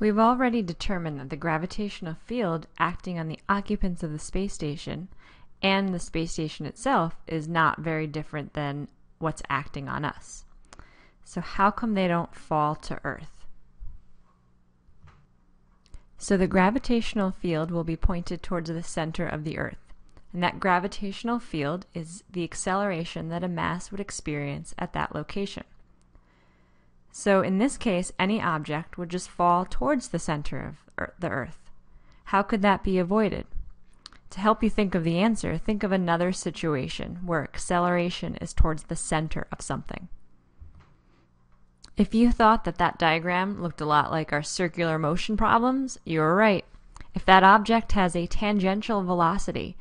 We've already determined that the gravitational field acting on the occupants of the space station and the space station itself is not very different than what's acting on us. So how come they don't fall to Earth? So the gravitational field will be pointed towards the center of the Earth. And that gravitational field is the acceleration that a mass would experience at that location. So in this case, any object would just fall towards the center of the Earth. How could that be avoided? To help you think of the answer, think of another situation where acceleration is towards the center of something. If you thought that that diagram looked a lot like our circular motion problems, you were right. If that object has a tangential velocity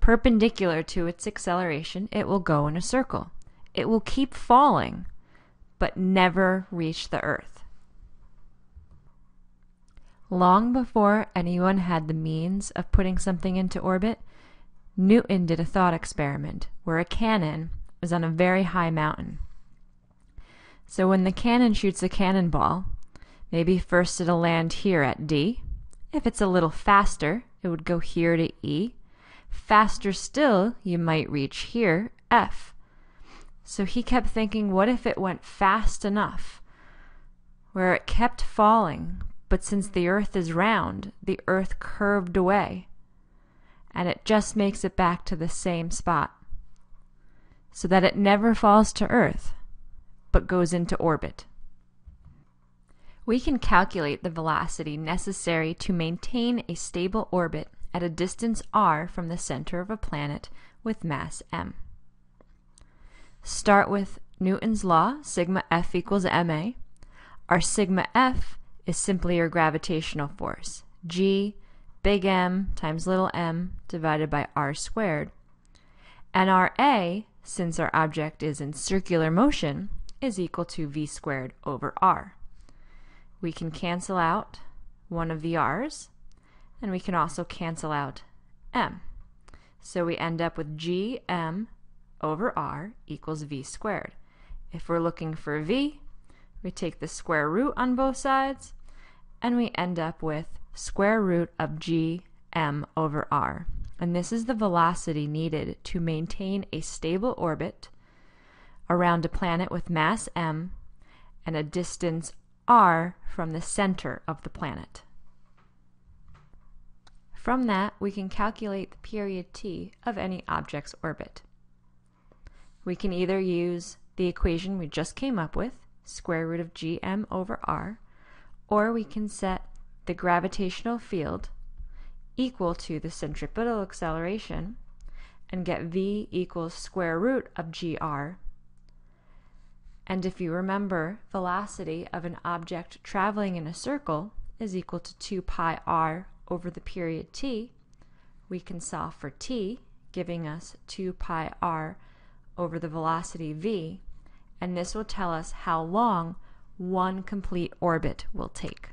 perpendicular to its acceleration, it will go in a circle. It will keep falling but never reach the earth. Long before anyone had the means of putting something into orbit, Newton did a thought experiment where a cannon was on a very high mountain. So when the cannon shoots a cannonball, maybe first it'll land here at D. If it's a little faster, it would go here to E. Faster still, you might reach here, F. So he kept thinking, what if it went fast enough? Where it kept falling, but since the earth is round, the earth curved away, and it just makes it back to the same spot. So that it never falls to earth, but goes into orbit. We can calculate the velocity necessary to maintain a stable orbit at a distance r from the center of a planet with mass m. Start with Newton's law, sigma F equals ma. Our sigma F is simply your gravitational force, g big M times little m divided by r squared. And our a, since our object is in circular motion, is equal to v squared over r. We can cancel out one of the r's, and we can also cancel out m. So we end up with gm over r equals v squared. If we're looking for v, we take the square root on both sides, and we end up with square root of g m over r. And this is the velocity needed to maintain a stable orbit around a planet with mass m and a distance r from the center of the planet. From that, we can calculate the period t of any object's orbit. We can either use the equation we just came up with, square root of gm over r, or we can set the gravitational field equal to the centripetal acceleration and get v equals square root of gr. And if you remember, velocity of an object traveling in a circle is equal to 2 pi r over the period t, we can solve for t, giving us 2 pi r over the velocity v, and this will tell us how long one complete orbit will take.